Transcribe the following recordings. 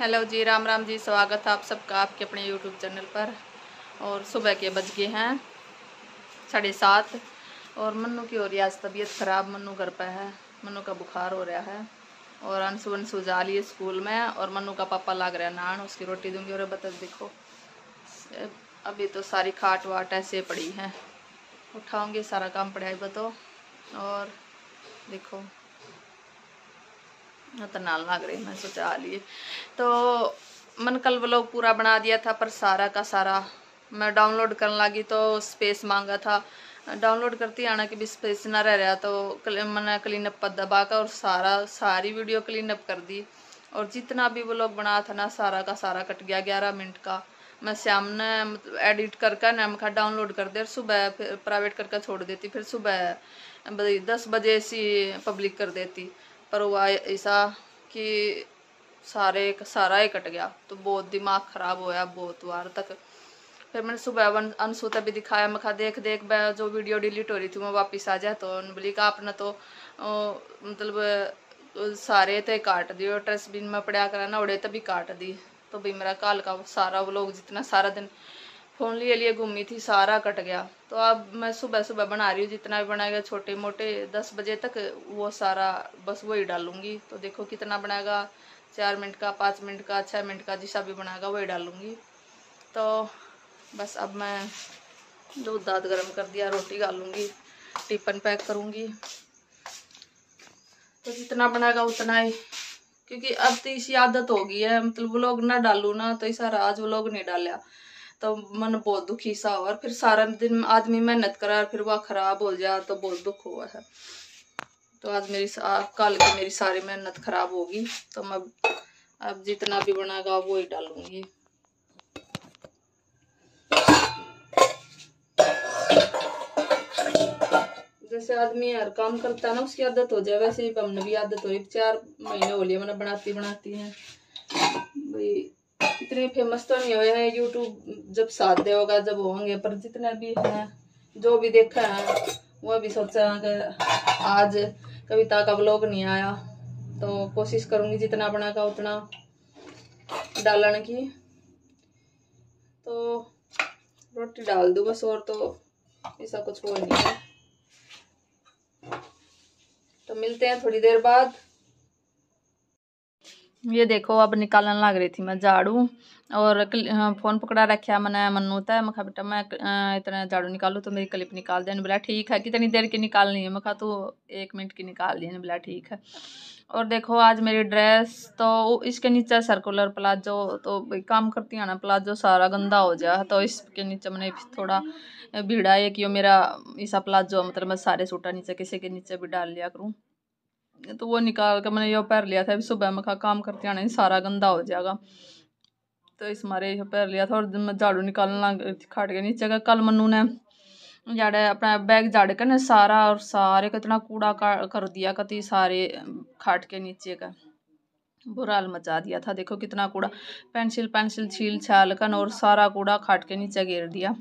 Hello जी, राम राम जी, स्वागत है आप सबका आपके अपने यूट्यूब चैनल पर। और सुबह के बज गए हैं साढ़े सात। और मन्नू की हो रही आज तबीयत ख़राब, मन्नू घर पे है, मन्नू का बुखार हो रहा है। और अंशु अंशु जा लिए स्कूल में, और मन्नू का पापा लाग रहा है नान उसकी रोटी दूँगी। और बता, देखो, अभी तो सारी खाट वाट ऐसे पड़ी हैं। उठाऊँगी, सारा काम पड़ा बताओ और देखो तो नाल लग रही मैं सोचा आ लिए तो मन कल ब्लॉग पूरा बना दिया था पर सारा का सारा मैं डाउनलोड करने लगी तो स्पेस मांगा था डाउनलोड करती आना कि भी स्पेस ना रह रहा तो कल मैंने क्लीन अप पर दबा कर और सारा सारी वीडियो क्लीन अप कर दी और जितना भी वो लोग बना था ना सारा का सारा कट गया ग्यारह मिनट का मैं शाम ने मतलब एडिट करके ना मैं डाउनलोड कर दे सुबह फिर प्राइवेट करके छोड़ देती फिर सुबह दस बजे सी पब्लिक कर देती पर हुआ ऐसा कि सारे सारा ही कट गया। तो बहुत दिमाग ख़राब होया बहुत बार तक। फिर मैंने सुबह अंशु भी दिखाया। मैं देख देख जो वीडियो डिलीट हो रही थी, मैं वापस आ जाए तो बोली, कहा आपने तो मतलब सारे तो काट दिए ट्रसबिन में पड़ा करा ना, उड़े तभी काट दी। तो भाई मेरा काल का सारा वो लोग जितना सारा दिन फ़ोन लिए लिए घूमी थी, सारा कट गया। तो अब मैं सुबह सुबह बना रही हूँ, जितना भी बनाएगा छोटे मोटे, दस बजे तक वो सारा, बस वही डालूँगी। तो देखो कितना बनाएगा, चार मिनट का, पाँच मिनट का छः मिनट का, जिसा भी बनाएगा वही डालूँगी। तो बस अब मैं दूध दाद गर्म कर दिया, रोटी डालूँगी टिफन पैक करूँगी। तो जितना बनाएगा उतना ही, क्योंकि अब तो इसी आदत हो गई है। मतलब वो लोग ना डालू ना तो इस आज वो लोग नहीं डालिया तो मन बहुत दुखी सा और फिर सारा दिन आदमी मेहनत करा और फिर वह खराब हो जाए तो बहुत दुख हुआ है। तो आज मेरी कल की मेरी सारी मेहनत खराब होगी तो मैं अब जितना भी बनाएगा वो ही डालूँगी। जैसे आदमी हर काम करता है ना, उसकी आदत हो जाए, वैसे ही हमने भी आदत हो चार महीने हो लिए मैंने बनाती बनाती है। भाई इतने फ़ेमस तो नहीं हुए हैं यूट्यूब जब साथ दे होगा, जब होंगे, पर जितने भी हैं, जो भी देखा है, वो भी सोचा कि आज कविता का ब्लॉग नहीं आया। तो कोशिश करूँगी जितना बना का उतना डालने की। तो रोटी डाल दू बस, और तो ऐसा कुछ हो नहीं है। तो मिलते हैं थोड़ी देर बाद। ये देखो अब निकालने लग रही थी मैं झाड़ू और हाँ, फ़ोन पकड़ा रखा मैंने मनु तो। मैं बेटा मैं इतना झाड़ू निकालू तो मेरी क्लिप निकाल देने बोला ठीक है। कितनी देर की निकालनी है? मैं कहा तू एक मिनट की निकाल दी बोला ठीक है। और देखो आज मेरी ड्रेस तो इसके नीचे सर्कुलर प्लाजो तो काम करती है ना प्लाजो सारा गंदा हो जाए तो इसके नीचे मैंने थोड़ा भीड़ा है कि मेरा ऐसा प्लाजो मतलब मैं सारे सूटा नीचे किसी के नीचे भी डाल लिया करूँ। तो वो निकाल कर मैंने यो पैर लिया था, अभी सुबह में काम करते आने सारा गंदा हो जाएगा। तो इस मारे यो पैर लिया था और मैं झाड़ू निकालना खाट के नीचे का कल मनु ने जाड़े अपना बैग झाड़ कर ने सारा और सारे कितना कूड़ा कर दिया कति सारे खाट के नीचे का। बुरा हाल मचा दिया था। देखो कितना कूड़ा पेंसिल पेंसिल छील छाल कर और सारा कूड़ा खाट के नीचे गिर दिया।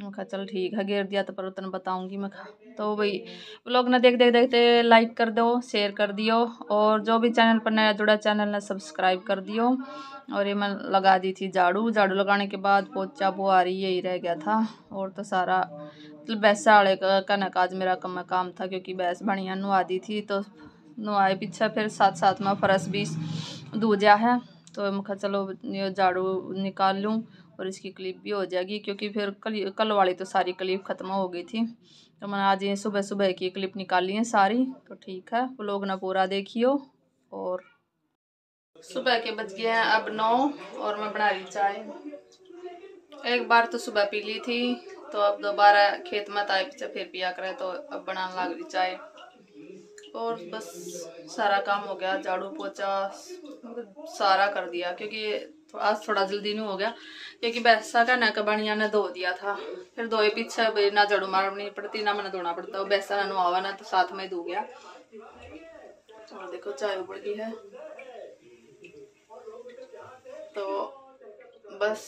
मैं कहा चल ठीक है घेर दिया तो पर उतना बताऊँगी मैं। तो भाई लोग ना देख देख देखते लाइक कर दो शेयर कर दियो और जो भी चैनल पर नया जुड़ा चैनल ने सब्सक्राइब कर दियो। और ये मैं लगा दी थी झाड़ू। झाड़ू लगाने के बाद पोचा बुआरी यही रह गया था और तो सारा मतलब भैंसा वाले का न आज मेरा कम काम था क्योंकि भैंस बढ़िया नुआ दी थी तो नुआए पीछे फिर साथ साथ में फरस भी दूजा है। तो मैं चलो, ये झाड़ू निकाल लूँ और इसकी क्लिप भी हो जाएगी, क्योंकि फिर कल कल वाली तो सारी क्लिप ख़त्म हो गई थी। तो मैंने आज ये सुबह सुबह की क्लिप निकाली है सारी। तो ठीक है लोग ना पूरा देखियो और सुबह के बज गए हैं अब नौ और मैं बना रही चाय। एक बार तो सुबह पी ली थी तो अब दोबारा खेत में ताए पीछे फिर पिया करे तो अब बनाने लग रही चाय। और बस सारा काम हो गया, झाड़ू पोछा सारा कर दिया, क्योंकि आज थोड़ा जल्दी नहीं हो गया, क्योंकि बैसा का ना कबानिया ने धो दिया था। फिर धोए पीछे ना जड़ू मारनी पड़ती, ना मैंने धोना पड़ता बैसा ना नुआवा, ना तो साथ में धो गया। और देखो, चाय उबड़ गई है। तो बस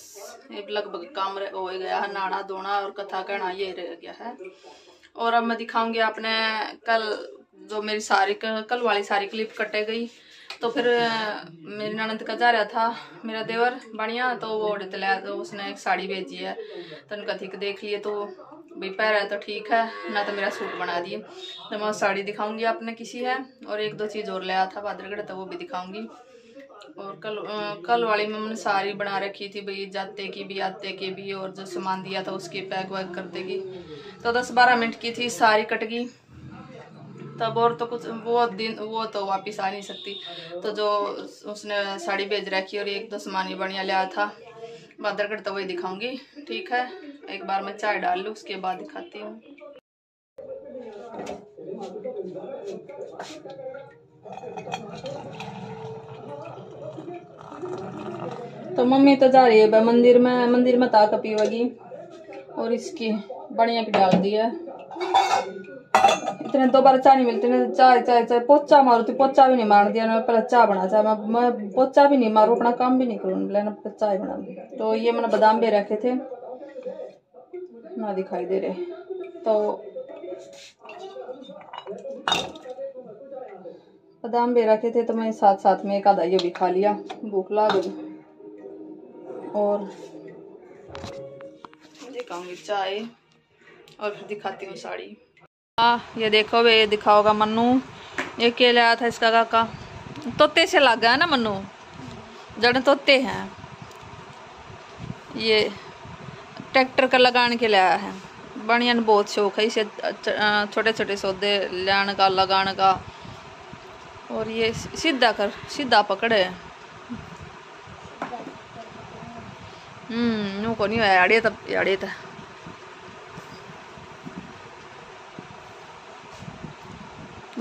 ये लगभग काम हो गया है नाना धोना और कथा कहना ये रह गया है। और अब मैं दिखाऊँगी आपने कल जो मेरी सारी कल वाली सारी क्लिप कटे गई तो फिर मेरी ननद का जा रहा था मेरा देवर बढ़िया तो वो लाया तो उसने एक साड़ी भेजी है तो उनका ठीक देख लिए तो भाई पैर है तो ठीक है ना तो मेरा सूट बना दिए। तो मैं साड़ी दिखाऊँगी आपने किसी है और एक दो चीज़ और लाया था बादरगढ़ तो वो भी दिखाऊँगी। और कल आ, कल वाली मैंने साड़ी बना रखी थी भाई जाते की भी आते की भी और जो सामान दिया था उसकी पैक वैक कर देगी तो दस बारह मिनट की थी सारी कट गई। तब और तो कुछ वो दिन, वो तो वापस आ नहीं सकती। तो जो उसने साड़ी भेज रखी और एक दो सामान ही बढ़िया लिया था। बादरगढ़ तो वही दिखाऊँगी, ठीक है? एक बार मैं चाय डाल लूँ, उसके बाद दिखाती हूँ। तो मम्मी तो जा रही है मंदिर में मंदिर में ताक पीवेगी। और इसकी बढ़िया भी डाल दी है। इतने दो बार चाय नहीं मिलती ना चाय चाय चाय, पोचा मारू तो पोचा भी नहीं मार दिया ना पहले चाय बना, चाय, मैं मैं पोचा भी नहीं मारू, अपना काम भी नहीं करूँ ना चाय बना तो ये मैंने बादाम भी रखे थे, ना दिखाई दे रहे। तो बादाम भी रखे थे तो मैं साथ साथ में एक आधा ये भी खा लिया, भूख ला गई। और दिखाऊँगी चाय और फिर दिखाती हूँ साड़ी। हाँ ये देखो वे ये दिखाओगा मन्नू। ये के आया था इसका काका। तोते से लग गया ना मन्नू? जड़े तोते हैं। ये ट्रैक्टर का लगाने के लिए आया है। बढ़िया बहुत शौक है। इसे छोटे छोटे सौदे लाने का, लगाने का। और ये सीधा कर, सीधा पकड़े। हम्म है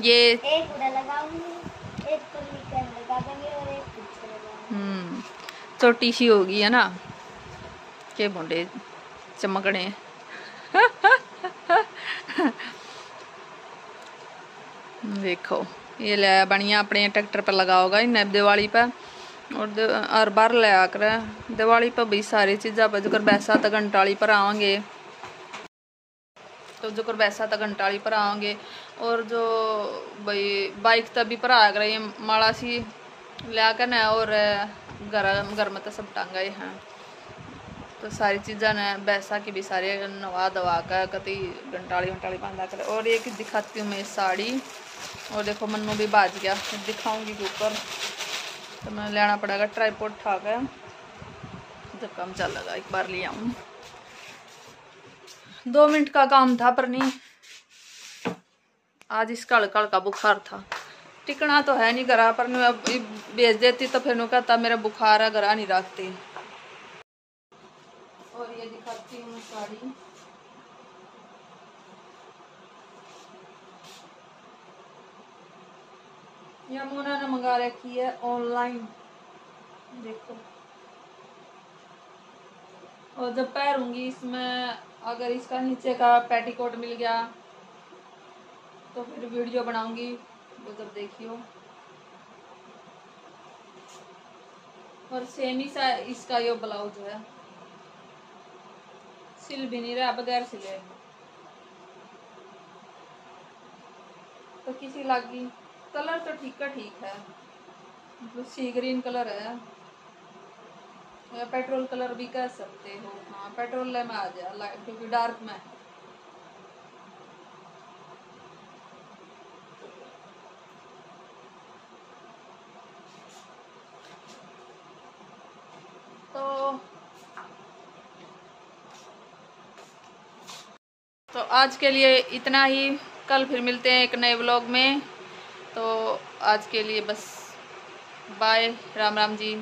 ये एक लगाऊँगी एक तो और एक हम्म छोटी सी होगी है ना? के बोंडे चमकने। देखो ये लिया बढ़िया अपने ट्रैक्टर पर लगा होगा इन्हें दिवाली पर। और हर बार लिया कर। दिवाली पर भी सारी चीज़ा पर जो बैसा तो घंटाली पर आवेंगे तो जो बैसा तो घंटाली पर आवेंगे और जो भाई, बाइक तब भी पर आया कर माड़ा सी लिया कर और घर गर्म तो सब टांगा हैं तो सारी चीज़ा ने बैसा की भी सारे नवा दवा कर कति घंटाली घंटाली बांधा कर। और एक दिखाती हूँ मैं साड़ी। और देखो, मन्नू भी बाज गया। दिखाऊँगी ऊपर। तो मैं लेना पड़ेगा ट्राईपोर्ट ठा कर जब काम चल लगा एक बार ले आऊँ। दो मिनट का काम था, पर नहीं। आज इसका हल्का हल्का बुखार था। टिकना तो है नहीं करा पर मैं बेच देती तो फिर कहता, मेरा बुखार है, घरा नहीं रखती। और ये दिखाती हूँ साड़ी। यमुना ने मंगा रखी है ऑनलाइन देखो। और जब पैरूँगी इसमें, अगर इसका नीचे का पेटीकोट मिल गया तो फिर वीडियो बनाऊँगी। वो जब देखियो। और सेम ही सा इसका ये ब्लाउज है। सिल भी नहीं रहा, बगैर सिले। तो किसी लागी। कलर तो ठीक का ठीक है। मतलब सी ग्रीन कलर है। पेट्रोल कलर भी कह सकते हो। हाँ पेट्रोल में आ जाए क्योंकि डार्क में। तो आज के लिए इतना ही। कल फिर मिलते हैं एक नए व्लॉग में। तो आज के लिए बस बाय राम राम जी।